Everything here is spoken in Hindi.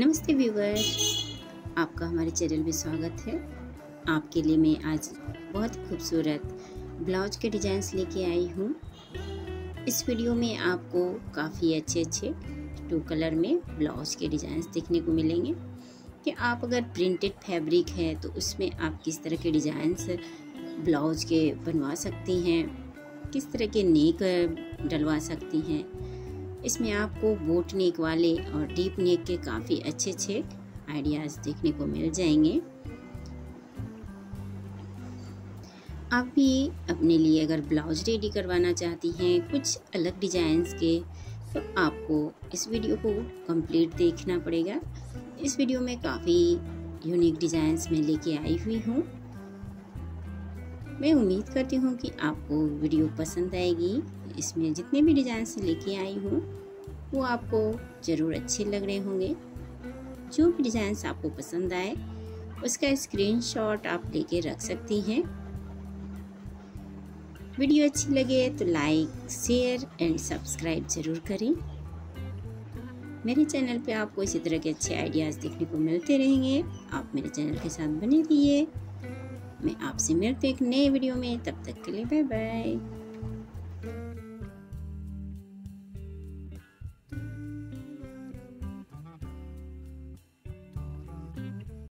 नमस्ते व्यूवर्स, आपका हमारे चैनल में स्वागत है। आपके लिए मैं आज बहुत खूबसूरत ब्लाउज के डिज़ाइंस लेके आई हूँ। इस वीडियो में आपको काफ़ी अच्छे अच्छे टू कलर में ब्लाउज के डिज़ाइंस देखने को मिलेंगे। कि आप अगर प्रिंटेड फैब्रिक है तो उसमें आप किस तरह के डिज़ाइंस ब्लाउज के बनवा सकती हैं, किस तरह के नेक डलवा सकती हैं इसमें आपको बोट नेक वाले और डीप नेक के काफ़ी अच्छे अच्छे आइडियाज़ देखने को मिल जाएँगे। आप भी अपने लिए अगर ब्लाउज रेडी करवाना चाहती हैं कुछ अलग डिज़ाइंस के तो आपको इस वीडियो को कंप्लीट देखना पड़ेगा। इस वीडियो में काफ़ी यूनिक डिज़ाइंस में लेके आई हुई हूँ। मैं उम्मीद करती हूँ कि आपको वीडियो पसंद आएगी। इसमें जितने भी डिज़ाइन से लेके आई हूँ, वो आपको ज़रूर अच्छे लग रहे होंगे। जो भी डिज़ाइंस आपको पसंद आए, उसका स्क्रीनशॉट आप लेके रख सकती हैं। वीडियो अच्छी लगे तो लाइक, शेयर एंड सब्सक्राइब ज़रूर करें। मेरे चैनल पे आपको इसी तरह के अच्छे आइडियाज़ देखने को मिलते रहेंगे। आप मेरे चैनल के साथ बने रहिए। मैं आपसे मिलते एक नए वीडियो में। तब तक के लिए बाय बाय